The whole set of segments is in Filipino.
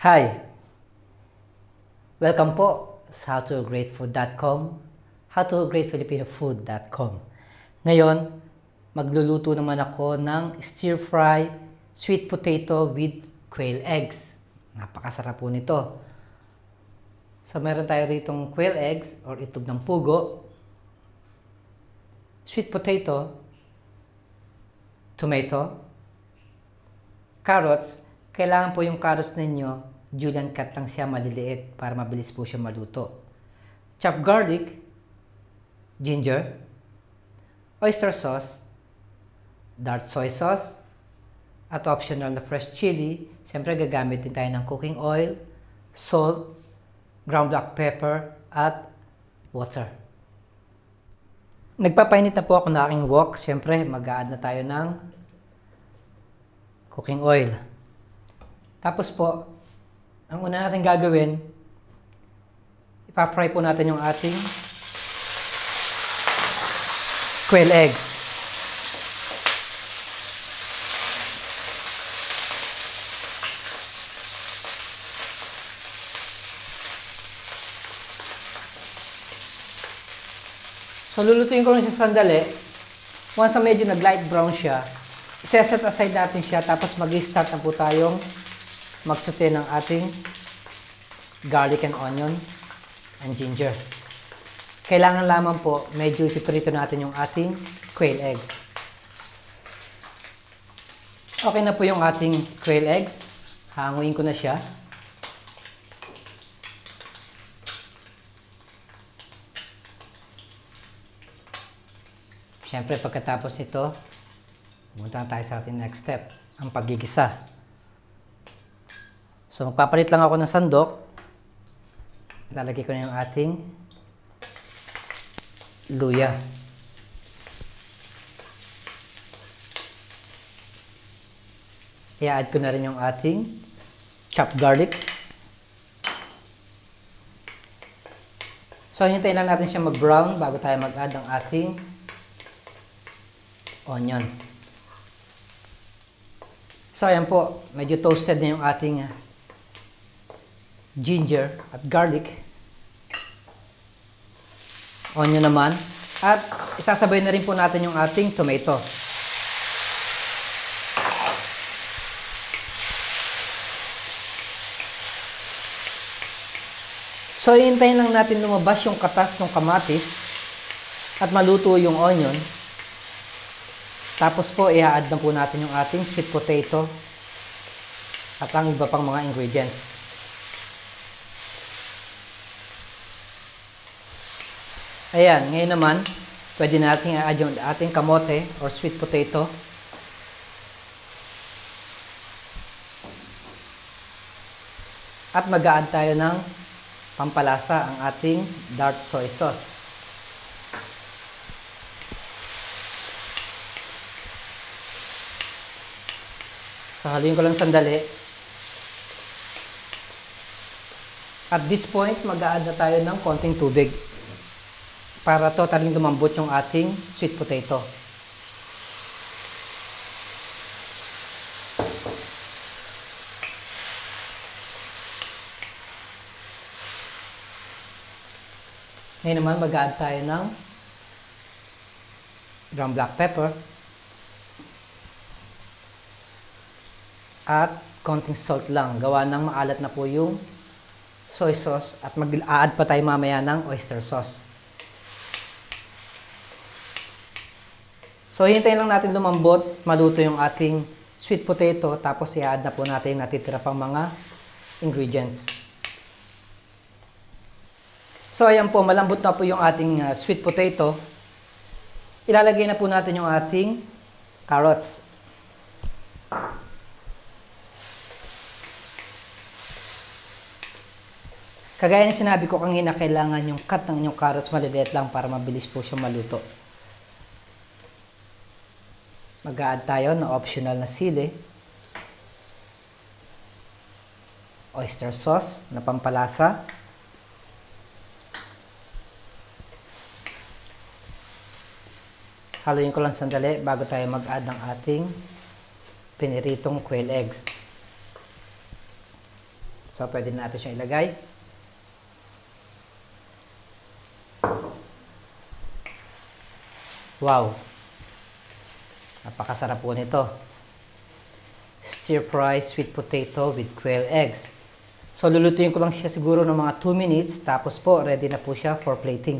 Hi! Welcome po sa howtogreatfood.com howtogreatfilipinofood.com Ngayon, magluluto naman ako ng stir-fry sweet potato with quail eggs. Napakasarap po nito. So, meron tayo ritong quail eggs or itog ng pugo, sweet potato, tomato, carrots. Kailangan po yung carrots ninyo, julienne cut lang siya maliliit para mabilis po siya maluto. Chopped garlic, ginger, oyster sauce, dark soy sauce, at optional na fresh chili. Siyempre gagamit din tayo ng cooking oil, salt, ground black pepper, at water. Nagpapainit na po ako ng aking wok. Siyempre, mag-add na tayo ng cooking oil. Tapos po, ang una natin gagawin, ipa-fry po natin yung ating quail egg. So, lulutuin ko lang siya sandali. Once na medyo nag-light brown siya, iseset aside natin siya tapos mag-start na po tayong magsute ng ating garlic and onion and ginger. Kailangan lamang po medyo ipiprito natin yung ating quail eggs. Okay na po yung ating quail eggs. Hanguin ko na siya. Siyempre, pagkatapos nito, pumunta tayo sa ating next step, ang pagigisa. So, magpapalit lang ako ng sandok. Lalagay ko na yung ating luya. I-add ko na rin yung ating chopped garlic. So, hintayin lang natin siya mag-brown bago tayo mag-add ng ating onion. So, ayan po. Medyo toasted na yung ating ginger at garlic. Onion naman. At isasabay na rin po natin yung ating tomato. So, iintayin lang natin lumabas yung katas ng kamatis at maluto yung onion. Tapos po, i-add na po natin yung ating sweet potato at ang iba pang mga ingredients. Ayan, ngayon naman, pwede natin i-add yung ating kamote or sweet potato. At mag-add tayo ng pampalasa ang ating dark soy sauce. So, ko lang sandali. At this point, mag-a-add na tayo ng konting tubig para totaling lumambot yung ating sweet potato. Ngayon naman, mag-add tayo ng ground black pepper at konting salt lang. Gawa ng maalat na po yung soy sauce at mag-add pa tayo mamaya ng oyster sauce. So, hintayin lang natin lumambot, maluto yung ating sweet potato, tapos i-add na po natin yung natitira pang mga ingredients. So, ayan po, malambot na po yung ating uh, sweet potato. Ilalagay na po natin yung ating carrots. Kagaya ng sinabi ko kanina, kailangan yung cut ng inyong carrots maliliit lang para mabilis po siya maluto. Mag-add tayo ng optional na sili. Oyster sauce na pampalasa. Haluin ko lang sandali bago tayo mag-add ng ating piniritong quail eggs. So, pwede na natin siyang ilagay. Wow! Napakasarap po nito. Stir fry sweet potato with quail eggs. So, lulutuin ko lang siya siguro ng mga 2 minutes. Tapos po, ready na po siya for plating.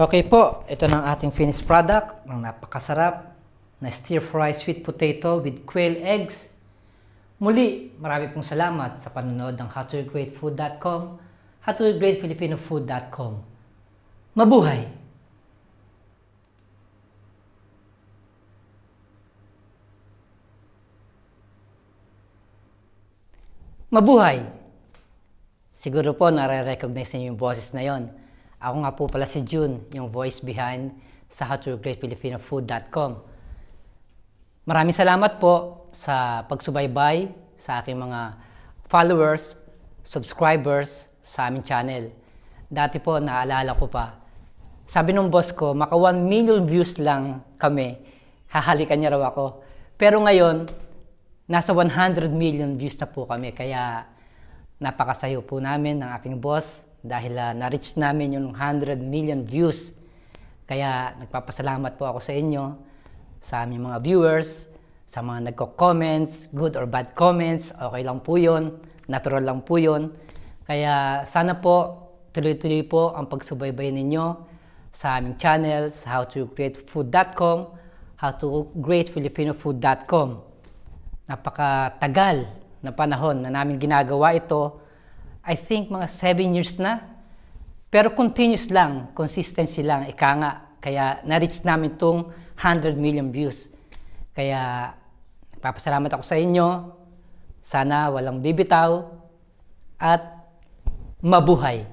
Okay po, ito na ang ating finished product. Ang napakasarap na stir fry sweet potato with quail eggs. Muli, marami pong salamat sa panonood ng howtogreatfood.com, howtogreatfilipinofood.com. Mabuhay! Mabuhay! Siguro po nare-recognize niyo yung boses na yon. Ako nga po pala si June, yung voice behind sa howtogreatfilipinofood.com. Maraming salamat po sa pagsubaybay sa aking mga followers, subscribers sa aming channel. Dati po, naalala ko pa, sabi ng boss ko, maka 1 million views lang kami, hahalikan niya raw ako. Pero ngayon, nasa 100 million views na po kami. Kaya napakasayo po namin ng aking boss dahil uh, na-reach namin yung 100 million views. Kaya nagpapasalamat po ako sa inyo, sa aming mga viewers, sa mga nagko-comments, good or bad comments, okay lang po yun, natural lang po yun. Kaya sana po, tuloy-tuloy po ang pagsubaybay ninyo sa aming channel, sa howtogreatfood.com, howtogreatfilipinofood.com. Napakatagal na panahon na namin ginagawa ito I think mga 7 years na. Pero continuous lang, consistency lang, ika nga. Kaya na-reach namin tong 100 million views. Kaya papasalamat ako sa inyo. Sana walang bibitaw at mabuhay.